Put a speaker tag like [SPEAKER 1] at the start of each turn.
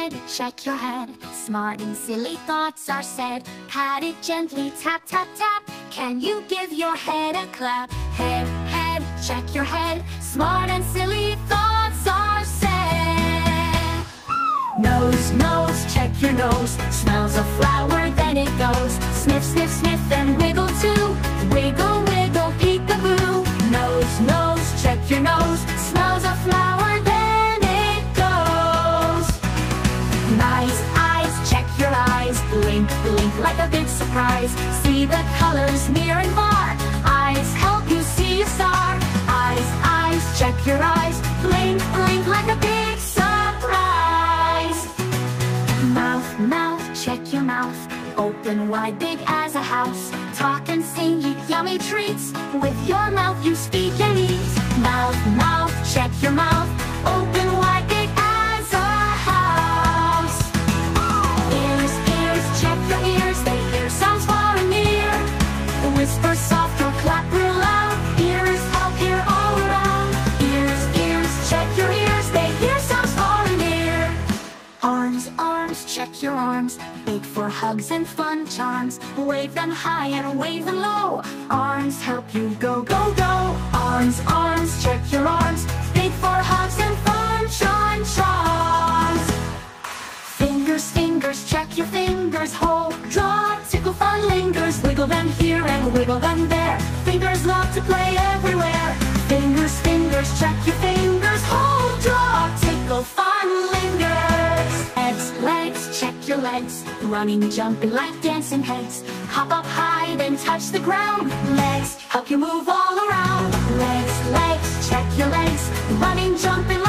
[SPEAKER 1] head, check your head. Smart and silly thoughts are said. Pat it gently, tap, tap, tap. Can you give your head a clap? Head, head, check your head. Smart and silly thoughts are said. Nose, nose, check your nose. Smells a flower, then it goes. Sniff, sniff, sniff, then eyes. Blink, blink like a big surprise. See the colors near and far. Eyes help you see a star. Eyes, eyes, check your eyes. Blink, blink like a big surprise. Mouth, mouth, check your mouth. Open wide, big as a house. Talk and sing, eat yummy treats. With your mouth, you speak and eat. Mouth, mouth, check your mouth. Open wide, check your arms. Big for hugs and fun charms. Wave them high and wave them low. Arms help you go, go, go. Arms, arms, check your arms. Big for hugs and fun charm charms. Fingers, fingers, check your fingers. Hold, draw, tickle, fun lingers. Wiggle them here and wiggle them there. Fingers love to play everywhere. Fingers, fingers, check your fingers. Hold, draw, tickle, fun lingers. Check your legs. Running, jumping like dancing heads. Hop up high, then touch the ground. Legs, help you move all around. Legs, legs, check your legs. Running, jumping